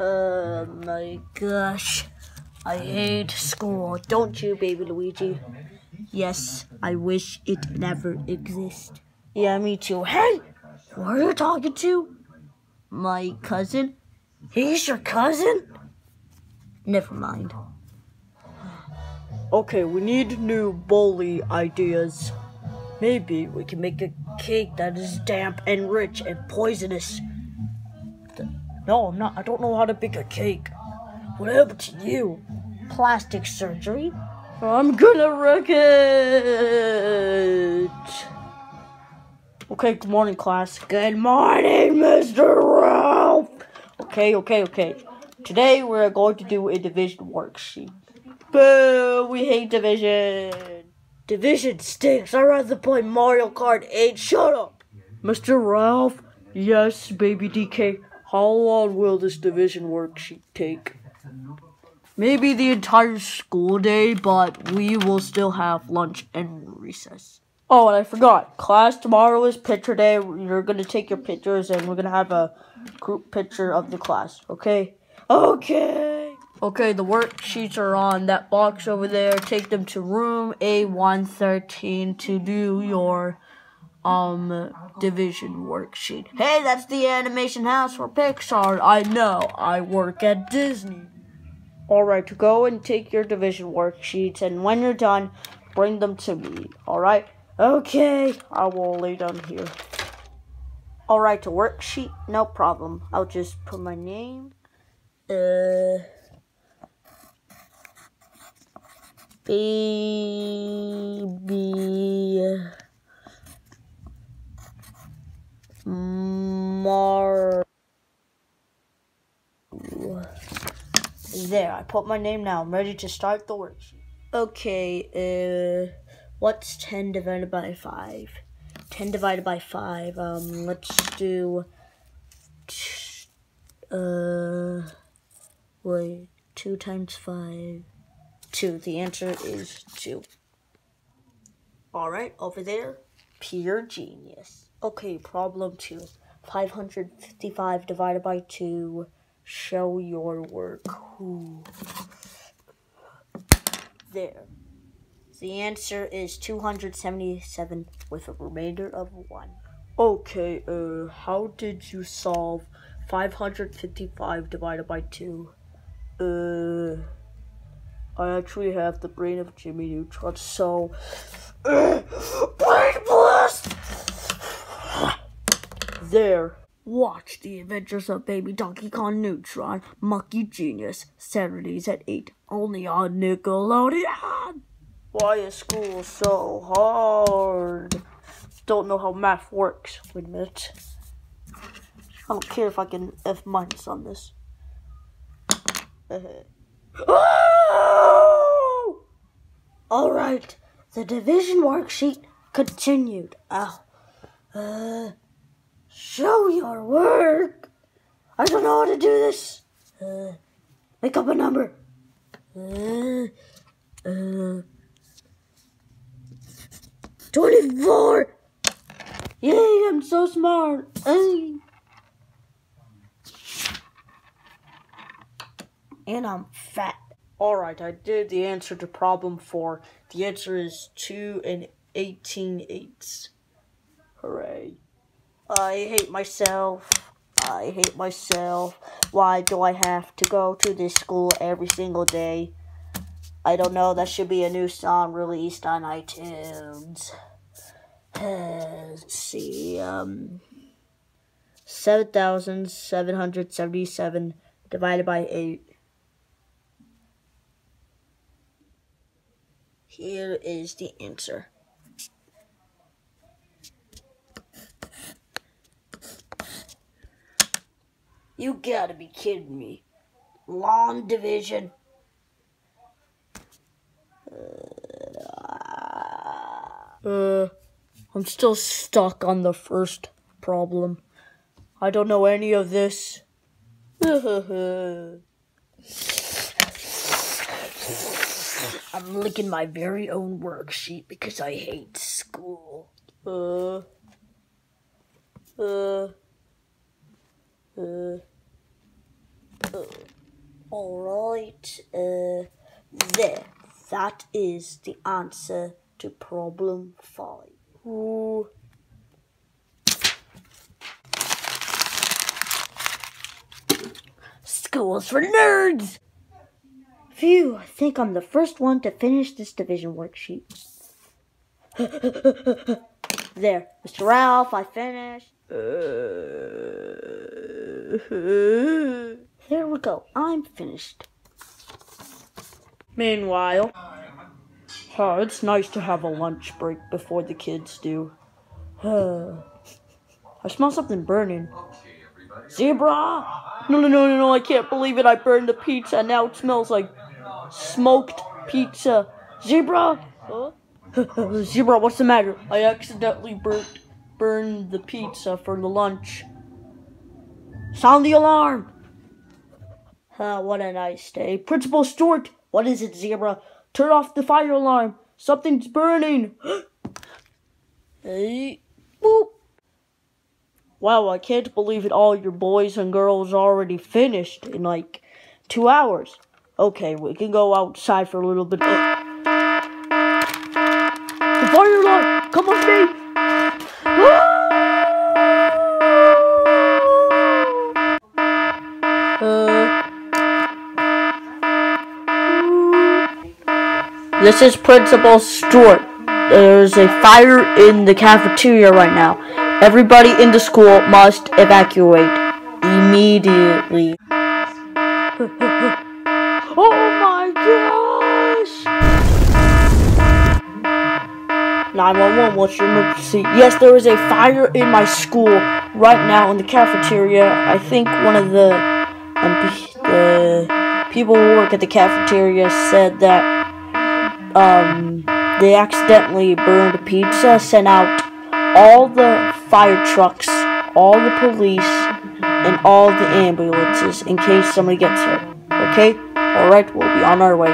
Oh my gosh. I hate school. Don't you, baby Luigi? Yes, I wish it never existed. Yeah, me too. Hey! Who are you talking to? My cousin? He's your cousin? Never mind. Okay, we need new bully ideas. Maybe we can make a cake that is damp and rich and poisonous. No, I'm not. I don't know how to bake a cake. What happened to you? Plastic surgery? I'm gonna wreck it. Okay, good morning, class. Good morning, Mr. Ralph. Okay, okay, okay. Today we're going to do a division worksheet. Boo! We hate division. Division stinks. I'd rather play Mario Kart 8. Shut up. Mr. Ralph? Yes, baby DK. How long will this division worksheet take? Maybe the entire school day, but we will still have lunch and recess. Oh, and I forgot. Class tomorrow is picture day. You're gonna take your pictures, and we're gonna have a group picture of the class. Okay? Okay. Okay, the worksheets are on that box over there. Take them to room A113 to do your um division worksheet. Hey, that's the animation house for Pixar. I know. I work at Disney. Alright, go and take your division worksheets, and when you're done, bring them to me. Alright? Okay, I will lay down here. Alright, a worksheet, no problem. I'll just put my name. Uh. Baby. Mar. There, I put my name now. I'm ready to start the worksheet. Okay, uh, what's 10 divided by 5? 10 divided by 5, um, let's do, uh, wait, 2 times 5, 2. The answer is 2. Alright, over there, pure genius. Okay, problem 2. 555 divided by 2 show your work. Ooh. There. The answer is 277 with a remainder of 1. Okay, uh, how did you solve 555 divided by 2? Uh, I actually have the brain of Jimmy Neutron, so. Uh, brain blast! There. Watch The Adventures of Baby Donkey Kong Neutron Monkey Genius Saturdays at 8 only on Nickelodeon. Why is school so hard? Don't know how math works. Wait a minute. I don't care if I can F minus on this. oh! All right, the division worksheet continued. Ow. Uh, Show your work. I don't know how to do this. Uh, make up a number. Uh, uh, 24. Yay, I'm so smart. And I'm fat. Alright, I did the answer to problem 4. The answer is 2 and 18 eighths. Hooray. I hate myself. I hate myself. Why do I have to go to this school every single day? I don't know. That should be a new song released on iTunes. Let's see. Um, 7,777 divided by 8. Here is the answer. You gotta be kidding me. Long division. Uh, I'm still stuck on the first problem. I don't know any of this. I'm licking my very own worksheet because I hate school. Uh, uh, uh, Uh, Alright, uh, there. That is the answer to problem five. Ooh. School's for nerds! Phew, I think I'm the first one to finish this division worksheet. there, Mr. Ralph, I finished. There we go, I'm finished. Meanwhile, oh, it's nice to have a lunch break before the kids do. I smell something burning. Zebra! No, no, no, no, no, I can't believe it. I burned the pizza. And now it smells like smoked pizza. Zebra! Huh? Zebra, what's the matter? I accidentally burnt, burned the pizza for the lunch. Sound the alarm! Ah, what a nice day. Principal Stewart! What is it, Zebra? Turn off the fire alarm. Something's burning. hey, boop. Wow, I can't believe it. All your boys and girls already finished in like two hours. Okay, we can go outside for a little bit. The fire alarm! Come with me! This is Principal Stewart. There's a fire in the cafeteria right now. Everybody in the school must evacuate immediately. oh my gosh! 911, what's your emergency? Yes, there is a fire in my school right now in the cafeteria. I think one of the, um, the people who work at the cafeteria said that um, they accidentally burned a pizza, sent out all the fire trucks, all the police, and all the ambulances in case somebody gets hurt. Okay? Alright, we'll be on our way.